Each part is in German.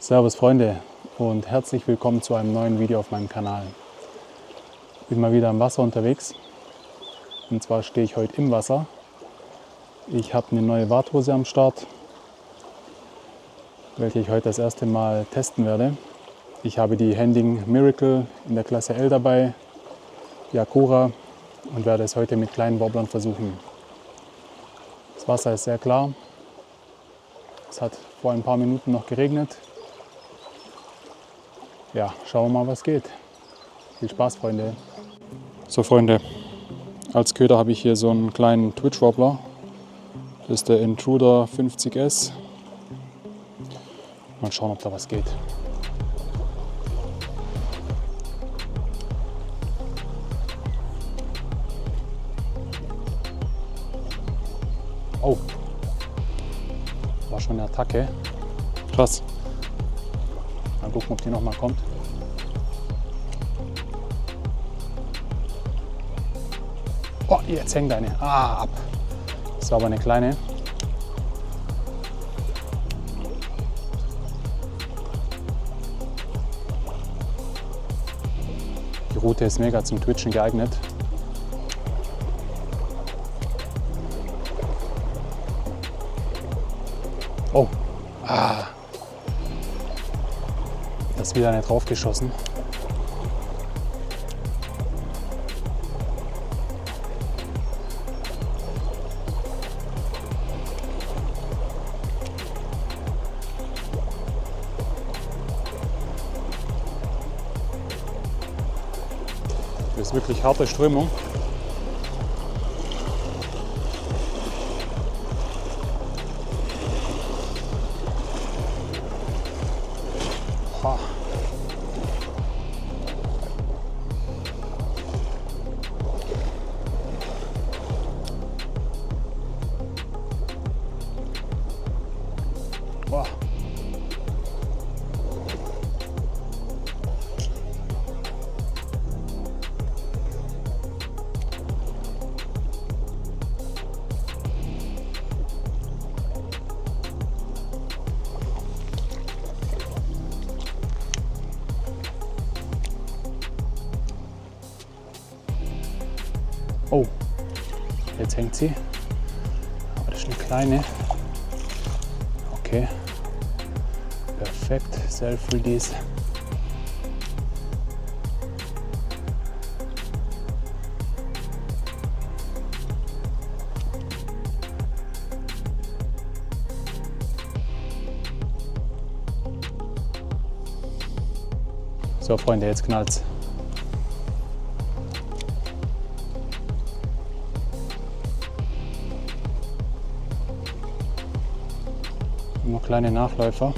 Servus Freunde und herzlich willkommen zu einem neuen Video auf meinem Kanal. Ich bin mal wieder am Wasser unterwegs und zwar stehe ich heute im Wasser. Ich habe eine neue Warthose am Start, welche ich heute das erste Mal testen werde. Ich habe die Hending Miracle in der Klasse L dabei, die Akura und werde es heute mit kleinen Wobblern versuchen. Das Wasser ist sehr klar. Es hat vor ein paar Minuten noch geregnet. Ja, schauen wir mal, was geht. Viel Spaß, Freunde. So, Freunde, als Köder habe ich hier so einen kleinen Twitch Wobbler. Das ist der Intruder 50S. Mal schauen, ob da was geht. Oh, war schon eine Attacke. Krass. Mal gucken, ob die noch mal kommt. Oh, jetzt hängt eine. Ah, ab. Das war aber eine kleine. Die Route ist mega zum Twitchen geeignet. Oh, ah. Ist wieder eine draufgeschossen. Das ist wirklich harte Strömung. Hängt sie. Aber das ist eine kleine. Okay. Perfekt. Self-Release. So, Freunde, jetzt knallt's. Noch kleine Nachläufer.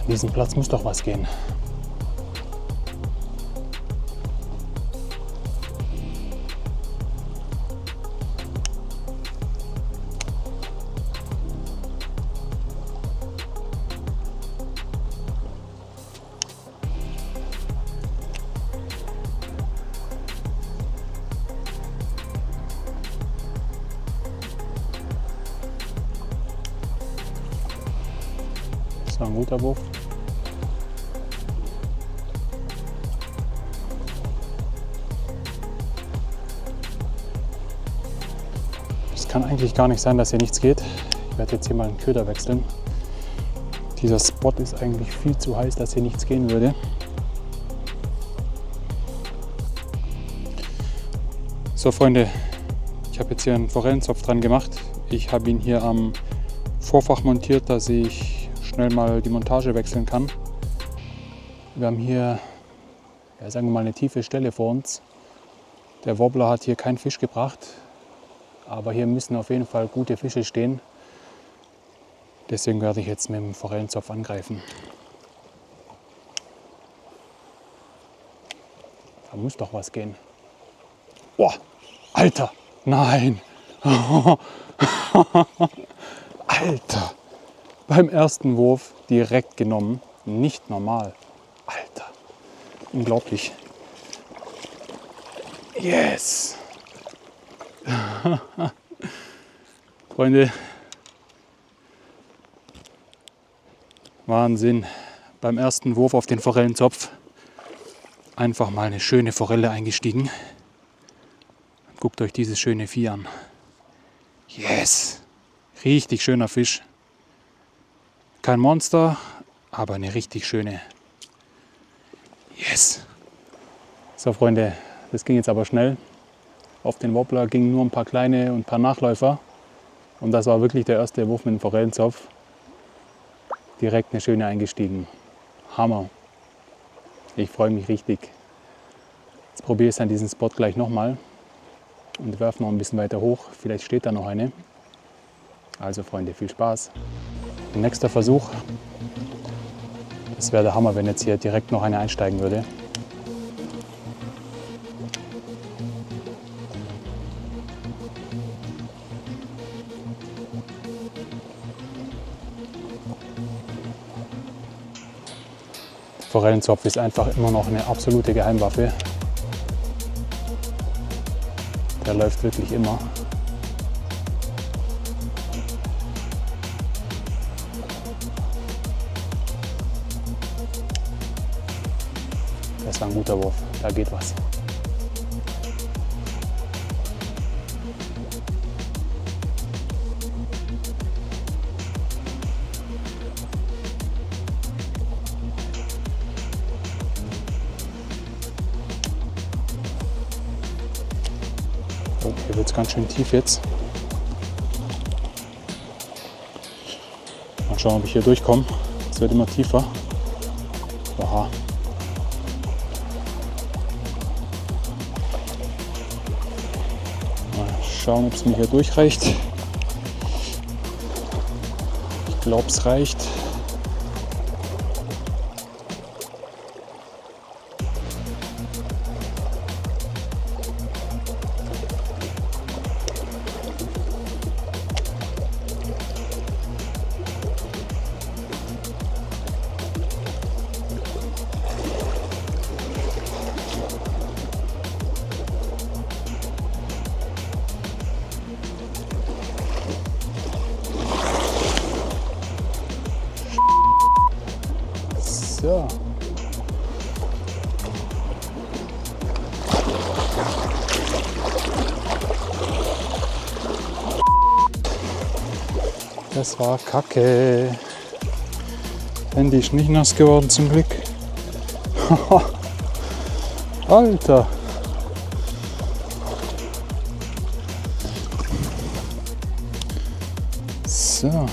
An diesem Platz muss doch was gehen. War ein guter Wurf. Es kann eigentlich gar nicht sein, dass hier nichts geht. Ich werde jetzt hier mal den Köder wechseln. Dieser Spot ist eigentlich viel zu heiß, dass hier nichts gehen würde. So Freunde, ich habe jetzt hier einen Forellenzopf dran gemacht. Ich habe ihn hier am Vorfach montiert, dass ich schnell mal die Montage wechseln kann. Wir haben hier, ja, sagen wir mal, eine tiefe Stelle vor uns. Der Wobbler hat hier keinen Fisch gebracht, aber hier müssen auf jeden Fall gute Fische stehen. Deswegen werde ich jetzt mit dem Forellenzopf angreifen. Da muss doch was gehen. Boah, Alter, nein. Alter, beim ersten Wurf direkt genommen. Nicht normal. Alter, unglaublich. Yes! Freunde, Wahnsinn. Beim ersten Wurf auf den Forellenzopf einfach mal eine schöne Forelle eingestiegen. Guckt euch dieses schöne Vieh an. Yes! Richtig schöner Fisch. Kein Monster, aber eine richtig schöne. Yes! So Freunde, das ging jetzt aber schnell. Auf den Wobbler gingen nur ein paar kleine und ein paar Nachläufer. Und das war wirklich der erste Wurf mit dem Forellenzopf. Direkt eine schöne eingestiegen. Hammer. Ich freue mich richtig. Jetzt probiere ich es an diesem Spot gleich nochmal und werfe noch ein bisschen weiter hoch. Vielleicht steht da noch eine. Also Freunde, viel Spaß. Nächster Versuch. Es wäre der Hammer, wenn jetzt hier direkt noch eine einsteigen würde. Forellenzopf ist einfach immer noch eine absolute Geheimwaffe. Der läuft wirklich immer. Das war ein guter Wurf, da geht was. Oh, hier wird es ganz schön tief jetzt. Mal schauen, ob ich hier durchkomme. Es wird immer tiefer. Aha. Schauen, ob es mir hier durchreicht. Ich glaube, es reicht. So. Das war Kacke. Handy ist nicht nass geworden zum Glück. Alter. So.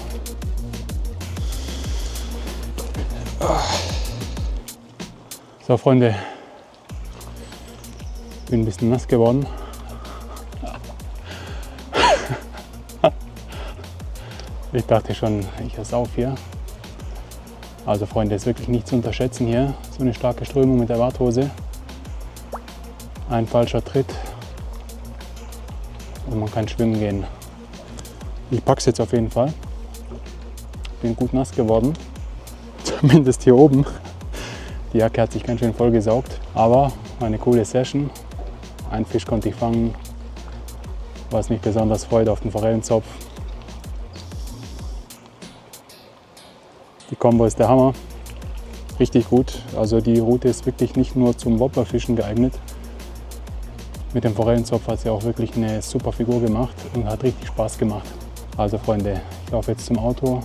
So Freunde, bin ein bisschen nass geworden. Ich dachte schon, ich höre auf hier. Also Freunde, ist wirklich nicht zu unterschätzen hier. So eine starke Strömung mit der Warthose. Ein falscher Tritt und man kann schwimmen gehen. Ich packe es jetzt auf jeden Fall. Bin gut nass geworden, zumindest hier oben. Die Jacke hat sich ganz schön vollgesaugt, aber eine coole Session. Ein Fisch konnte ich fangen, was mich besonders freut auf den Forellenzopf. Die Combo ist der Hammer, richtig gut. Also die Route ist wirklich nicht nur zum Wobblerfischen geeignet. Mit dem Forellenzopf hat sie auch wirklich eine super Figur gemacht und hat richtig Spaß gemacht. Also Freunde, ich laufe jetzt zum Auto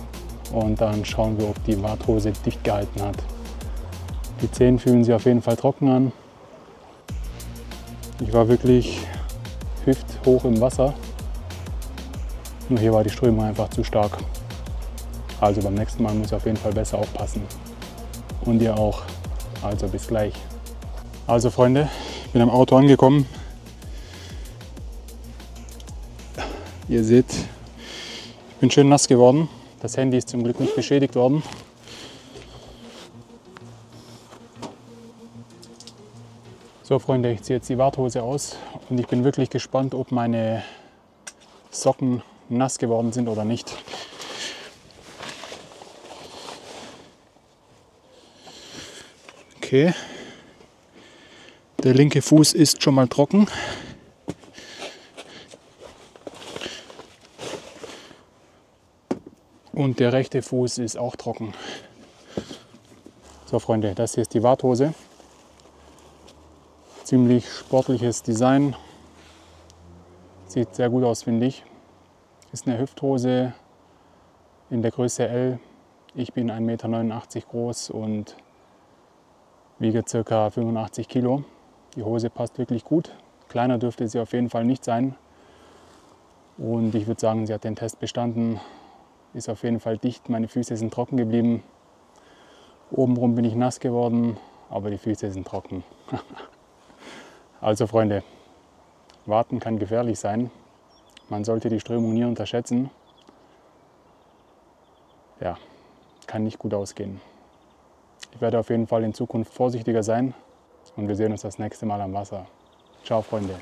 und dann schauen wir, ob die Warthose dicht gehalten hat. Die Zehen fühlen sich auf jeden Fall trocken an. Ich war wirklich hüfthoch im Wasser. Nur hier war die Strömung einfach zu stark. Also beim nächsten Mal muss ich auf jeden Fall besser aufpassen. Und ihr auch. Also bis gleich. Also Freunde, ich bin am Auto angekommen. Ihr seht, ich bin schön nass geworden. Das Handy ist zum Glück nicht beschädigt worden. So Freunde, ich ziehe jetzt die Warthose aus und ich bin wirklich gespannt, ob meine Socken nass geworden sind oder nicht. Okay, Der linke Fuß ist schon mal trocken. Und der rechte Fuß ist auch trocken. So Freunde, das hier ist die Warthose. Ziemlich sportliches Design. Sieht sehr gut aus, finde ich. Ist eine Hüfthose in der Größe L. Ich bin 1,89 Meter groß und wiege ca. 85 Kilo. Die Hose passt wirklich gut. Kleiner dürfte sie auf jeden Fall nicht sein. Und ich würde sagen, sie hat den Test bestanden ist auf jeden Fall dicht. Meine Füße sind trocken geblieben. Obenrum bin ich nass geworden, aber die Füße sind trocken. also Freunde, warten kann gefährlich sein. Man sollte die Strömung nie unterschätzen. Ja, kann nicht gut ausgehen. Ich werde auf jeden Fall in Zukunft vorsichtiger sein und wir sehen uns das nächste Mal am Wasser. Ciao Freunde.